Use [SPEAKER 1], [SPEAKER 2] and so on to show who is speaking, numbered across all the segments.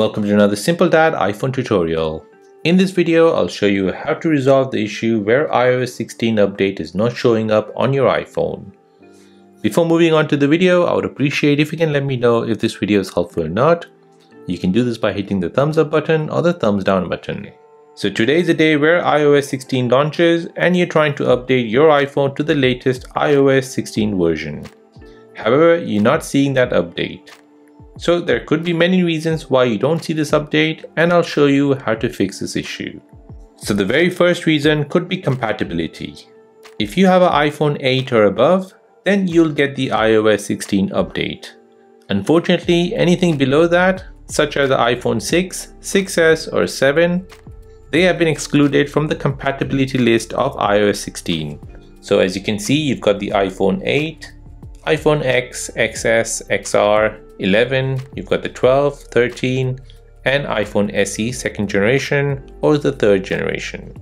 [SPEAKER 1] Welcome to another Simple Dad iPhone tutorial. In this video, I'll show you how to resolve the issue where iOS 16 update is not showing up on your iPhone. Before moving on to the video, I would appreciate if you can let me know if this video is helpful or not. You can do this by hitting the thumbs up button or the thumbs down button. So today is the day where iOS 16 launches and you're trying to update your iPhone to the latest iOS 16 version. However, you're not seeing that update. So there could be many reasons why you don't see this update and I'll show you how to fix this issue. So the very first reason could be compatibility. If you have an iPhone 8 or above, then you'll get the iOS 16 update. Unfortunately, anything below that, such as the iPhone 6, 6s or 7, they have been excluded from the compatibility list of iOS 16. So as you can see, you've got the iPhone 8, iPhone X, XS, XR, 11, you've got the 12, 13, and iPhone SE second generation or the third generation.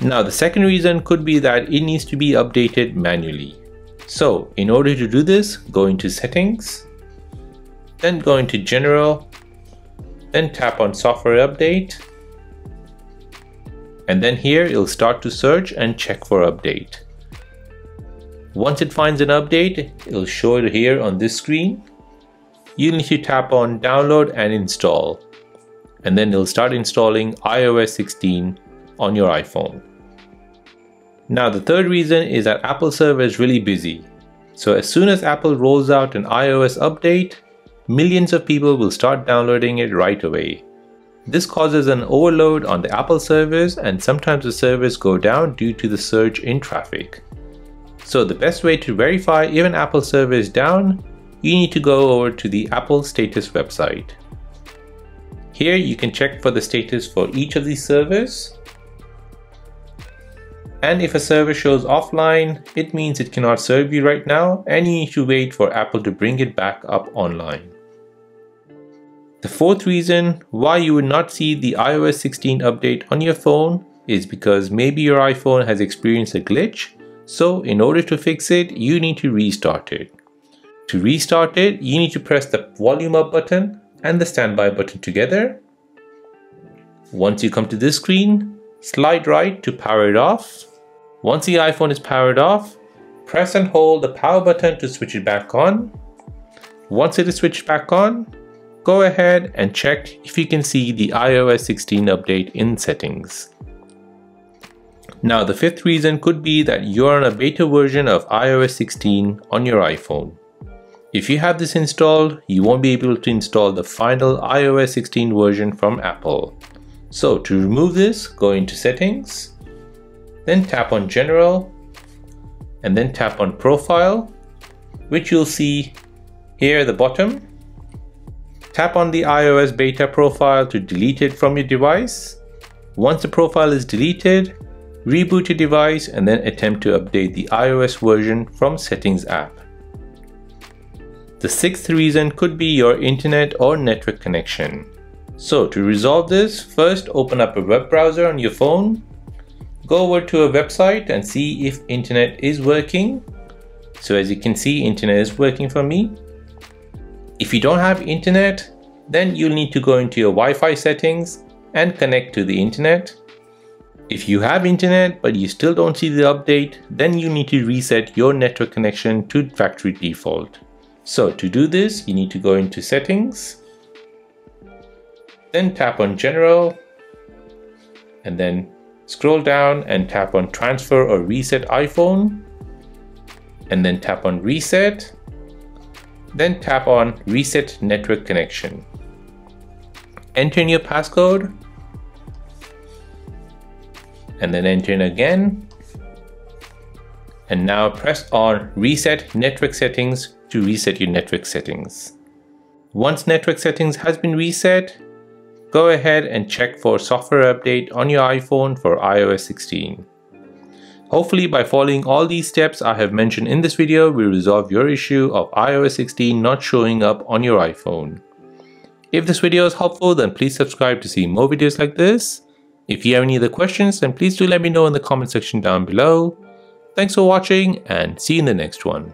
[SPEAKER 1] Now the second reason could be that it needs to be updated manually. So in order to do this, go into settings, then go into general, then tap on software update, and then here it'll start to search and check for update. Once it finds an update, it'll show it here on this screen. You need to tap on download and install. And then it'll start installing iOS 16 on your iPhone. Now the third reason is that Apple server is really busy. So as soon as Apple rolls out an iOS update, millions of people will start downloading it right away. This causes an overload on the Apple servers and sometimes the servers go down due to the surge in traffic. So the best way to verify if an Apple server is down, you need to go over to the Apple status website. Here you can check for the status for each of these servers. And if a server shows offline, it means it cannot serve you right now and you need to wait for Apple to bring it back up online. The fourth reason why you would not see the iOS 16 update on your phone is because maybe your iPhone has experienced a glitch so in order to fix it, you need to restart it. To restart it, you need to press the volume up button and the standby button together. Once you come to this screen, slide right to power it off. Once the iPhone is powered off, press and hold the power button to switch it back on. Once it is switched back on, go ahead and check if you can see the iOS 16 update in settings. Now the fifth reason could be that you're on a beta version of iOS 16 on your iPhone. If you have this installed, you won't be able to install the final iOS 16 version from Apple. So to remove this, go into settings, then tap on general, and then tap on profile, which you'll see here at the bottom. Tap on the iOS beta profile to delete it from your device. Once the profile is deleted, reboot your device and then attempt to update the iOS version from settings app. The sixth reason could be your internet or network connection. So to resolve this, first open up a web browser on your phone, go over to a website and see if internet is working. So as you can see, internet is working for me. If you don't have internet, then you'll need to go into your Wi-Fi settings and connect to the internet. If you have internet but you still don't see the update, then you need to reset your network connection to factory default. So to do this, you need to go into settings, then tap on general, and then scroll down and tap on transfer or reset iPhone, and then tap on reset, then tap on reset network connection. Enter in your passcode and then enter in again. And now press on reset network settings to reset your network settings. Once network settings has been reset, go ahead and check for software update on your iPhone for iOS 16. Hopefully by following all these steps I have mentioned in this video we resolve your issue of iOS 16 not showing up on your iPhone. If this video is helpful then please subscribe to see more videos like this if you have any other questions, then please do let me know in the comment section down below. Thanks for watching and see you in the next one.